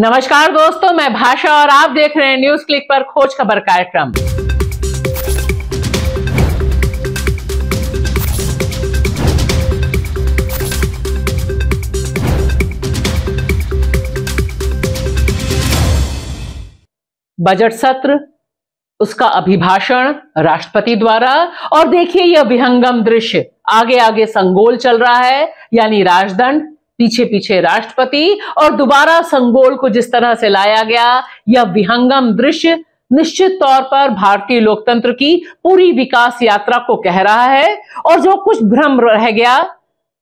नमस्कार दोस्तों, मैं भाषा और आप देख रहे हैं न्यूज़ क्लिक पर खोज खबर कार्यक्रम। बजट सत्र, उसका अभिभाषण राष्ट्रपति द्वारा, और देखिए यह विहंगम दृश्य। आगे आगे संगोल चल रहा है, यानी राजदंड। पीछे पीछे राष्ट्रपति और दोबारा संगोल को जिस तरह से लाया गया, यह विहंगम दृश्य निश्चित तौर पर भारतीय लोकतंत्र की पूरी विकास यात्रा को कह रहा है और जो कुछ भ्रम रह गया,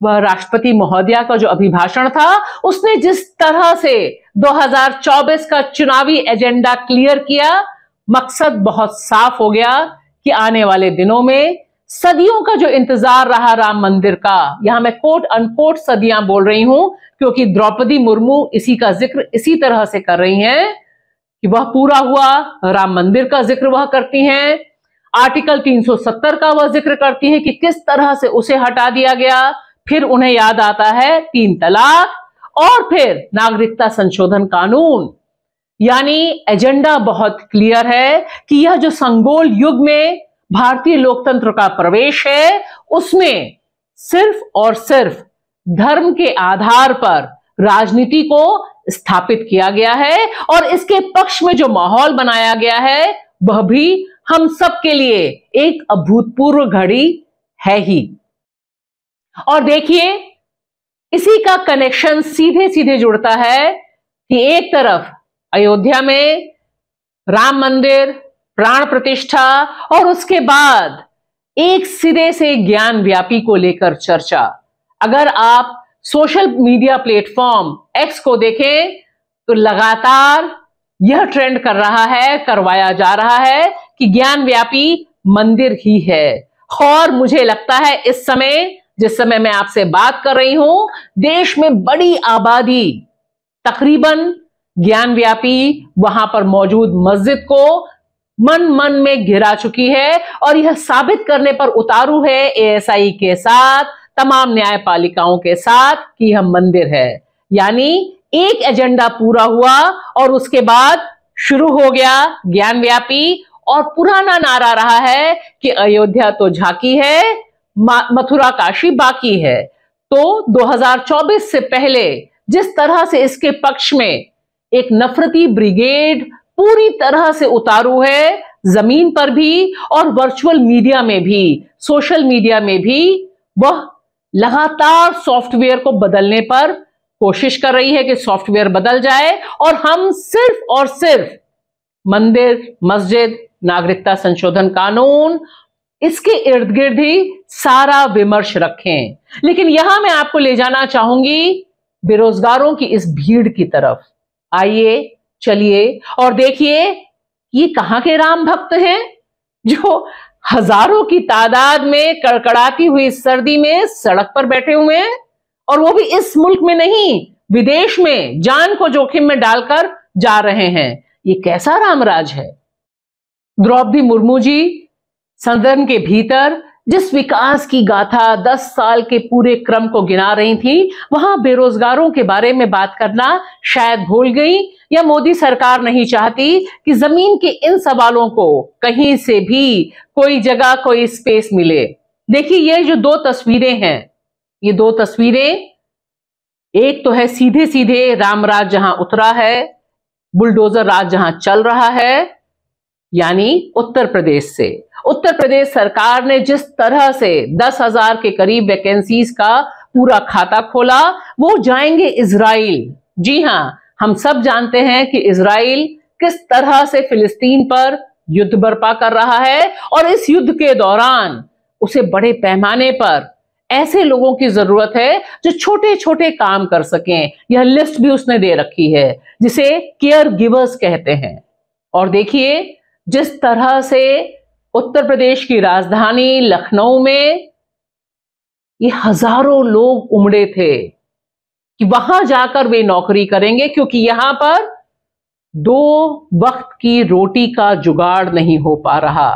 वह राष्ट्रपति महोदया का जो अभिभाषण था, उसने जिस तरह से 2024 का चुनावी एजेंडा क्लियर किया, मकसद बहुत साफ़ हो गया कि आने वाले दिनों में सदियों का जो इंतज़ार रहा राम मंदिर का, यहाँ मैं कोट अनकोट सदियाँ बोल रही हूँ, क्योंकि द्रौपदी मुर्मू इसी का ज़िक्र इसी तरह से कर रही हैं कि वह पूरा हुआ, राम मंदिर का ज़िक्र वह करती हैं, आर्टिकल 370 का वह ज़िक्र करती है कि किस तरह से उसे हटा दिया गया, फिर उन्हें याद आता है तीन तलाक और फिर नागरिकता संशोधन कानून। यानी एजेंडा बहुत क्लियर है कि यह जो संगोल युग में भारतीय लोकतंत्र का प्रवेश है, उसमें सिर्फ़ और सिर्फ़ धर्म के आधार पर राजनीति को स्थापित किया गया है और इसके पक्ष में जो माहौल बनाया गया है, वह भी हम सबके लिए एक अभूतपूर्व घड़ी है ही। और देखिए, इसी का कनेक्शन सीधे सीधे जुड़ता है कि एक तरफ़ अयोध्या में राम मंदिर प्राण प्रतिष्ठा और उसके बाद एक सिरे से ज्ञान व्यापी को लेकर चर्चा। अगर आप सोशल मीडिया प्लेटफॉर्म एक्स को देखें तो लगातार यह ट्रेंड कर रहा है, करवाया जा रहा है कि ज्ञान व्यापी मंदिर ही है। और मुझे लगता है इस समय, जिस समय मैं आपसे बात कर रही हूँ, देश में बड़ी आबादी, तकरीबन ज्ञान व्यापी वहाँ पर मौजूद मस्जिद को मन मन में घिरा चुकी है और यह साबित करने पर उतारू है एएसआई के साथ, तमाम न्यायपालिकाओं के साथ कि यह मंदिर है। यानी एक एजेंडा पूरा हुआ और उसके बाद शुरू हो गया ज्ञान व्यापी और पुराना नारा रहा है कि अयोध्या तो झांकी है मथुरा काशी बाकी है। तो 2024 से पहले जिस तरह से इसके पक्ष में एक नफरती ब्रिगेड पूरी तरह से उतारू है, ज़मीन पर भी और वर्चुअल मीडिया में भी सोशल मीडिया में भी। वह लगातार सॉफ्टवेयर को बदलने पर कोशिश कर रही है कि सॉफ्टवेयर बदल जाए और हम सिर्फ़ और सिर्फ़ मंदिर, मस्जिद, नागरिकता संशोधन कानून, इसके इर्द गिर्द ही सारा विमर्श रखें। लेकिन यहाँ मैं आपको ले जाना चाहूँगी बेरोजगारों की इस भीड़ की तरफ़। आइए चलिए और देखिए, ये कहाँ के राम भक्त हैं? जो हज़ारों की तादाद में कड़कड़ाती हुई सर्दी में सड़क पर बैठे हुए हैं, और वो भी इस मुल्क में नहीं, विदेश में जान को जोखिम में डालकर जा रहे हैं। ये कैसा रामराज है? द्रौपदी मुर्मू जी, सदन के भीतर जिस विकास की गाथा 10 साल के पूरे क्रम को गिना रही थी, वहाँ बेरोजगारों के बारे में बात करना शायद भूल गई, या मोदी सरकार नहीं चाहती कि ज़मीन के इन सवालों को कहीं से भी कोई जगह, कोई स्पेस मिले। देखिए, ये जो दो तस्वीरें हैं, ये दो तस्वीरें, एक तो है सीधे सीधे रामराज जहाँ उतरा है, बुलडोजर राज जहाँ चल रहा है यानी उत्तर प्रदेश से। उत्तर प्रदेश सरकार ने जिस तरह से दस हज़ार के करीब वैकेंसीज का पूरा खाता खोला, वो जाएँगे इसराइल जी हाँ हम सब जानते हैं कि इसराइल किस तरह से फिलिस्तीन पर युद्ध बर्पा कर रहा है और इस युद्ध के दौरान उसे बड़े पैमाने पर ऐसे लोगों की ज़रूरत है जो छोटे छोटे काम कर सकें। यह लिस्ट भी उसने दे रखी है, जिसे केयर गिवर्स कहते हैं। और देखिए जिस तरह से उत्तर प्रदेश की राजधानी लखनऊ में ये हज़ारों लोग उमड़े थे कि वहाँ जाकर वे नौकरी करेंगे, क्योंकि यहाँ पर दो वक्त की रोटी का जुगाड़ नहीं हो पा रहा।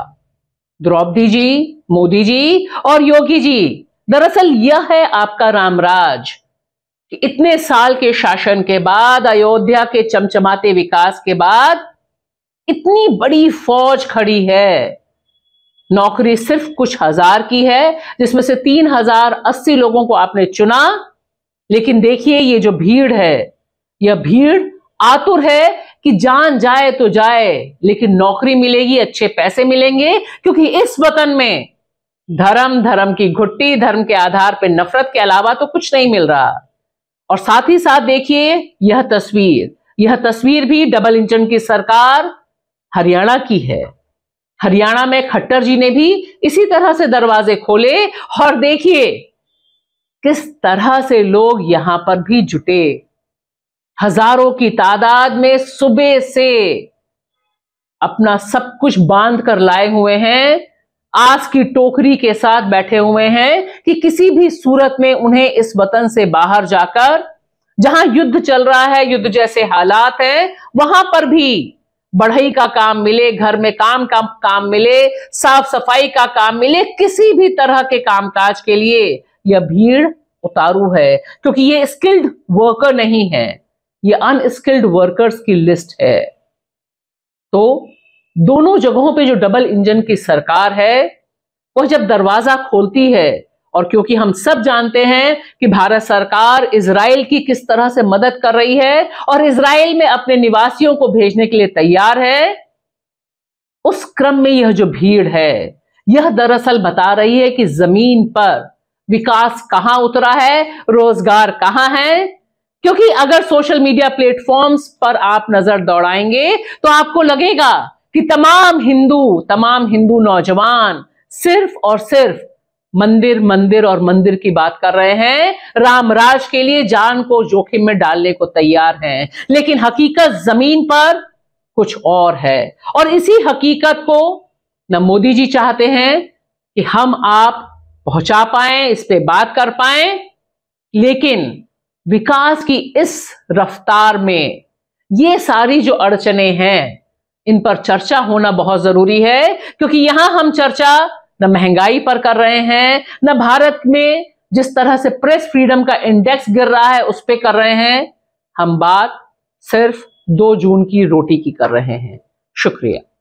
द्रौपदी जी, मोदी जी और योगी जी, दरअसल यह है आपका रामराज कि इतने साल के शासन के बाद, अयोध्या के चमचमाते विकास के बाद इतनी बड़ी फौज खड़ी है। नौकरी सिर्फ़ कुछ हज़ार की है, जिसमें से तीन हज़ार अस्सी लोगों को आपने चुना। लेकिन देखिए, ये जो भीड़ है, यह भीड़ आतुर है कि जान जाए तो जाए, लेकिन नौकरी मिलेगी, अच्छे पैसे मिलेंगे, क्योंकि इस वतन में धर्म धर्म की घुट्टी, धर्म के आधार पर नफरत के अलावा तो कुछ नहीं मिल रहा। और साथ ही साथ देखिए, यह तस्वीर यह तस्वीर भी डबल इंजन की सरकार हरियाणा की है। हरियाणा में खट्टर जी ने भी इसी तरह से दरवाजे खोले और देखिए किस तरह से लोग यहाँ पर भी जुटे। हज़ारों की तादाद में सुबह से अपना सब कुछ बाँध कर लाए हुए हैं। आस की टोकरी के साथ बैठे हुए हैं कि किसी भी सूरत में उन्हें इस वतन से बाहर जाकर, जहाँ युद्ध चल रहा है, युद्ध जैसे हालात हैं, वहाँ पर भी बढ़ई का काम मिले, घर में काम का काम मिले, साफ़ सफ़ाई का काम मिले, किसी भी तरह के कामकाज के लिए यह भीड़ उतारू है, क्योंकि ये स्किल्ड वर्कर नहीं है, ये अनस्किल्ड वर्कर्स की लिस्ट है। तो दोनों जगहों पे जो डबल इंजन की सरकार है, वह जब दरवाज़ा खोलती है और क्योंकि हम सब जानते हैं कि भारत सरकार इसराइल की किस तरह से मदद कर रही है और इसराइल में अपने निवासियों को भेजने के लिए तैयार है, उस क्रम में यह जो भीड़ है, यह दरअसल बता रही है कि ज़मीन पर विकास कहाँ उतरा है, रोज़गार कहाँ है। क्योंकि अगर सोशल मीडिया प्लेटफॉर्म्स पर आप नज़र दौड़ाएँगे तो आपको लगेगा कि तमाम हिंदू तमाम हिंदू नौजवान सिर्फ़ और सिर्फ़ मंदिर मंदिर और मंदिर की बात कर रहे हैं। रामराज के लिए जान को जोखिम में डालने को तैयार हैं। लेकिन हकीकत ज़मीन पर कुछ और है। और इसी हकीकत को न मोदी जी चाहते हैं कि हम आप पहुँचा पाए, इस पे बात कर पाए। लेकिन विकास की इस रफ्तार में ये सारी जो अड़चने हैं, इन पर चर्चा होना बहुत ज़रूरी है। क्योंकि यहाँ हम चर्चा न महँगाई पर कर रहे हैं, न भारत में जिस तरह से प्रेस फ्रीडम का इंडेक्स गिर रहा है, उस पर कर रहे हैं। हम बात सिर्फ़ दो जून की रोटी की कर रहे हैं। शुक्रिया।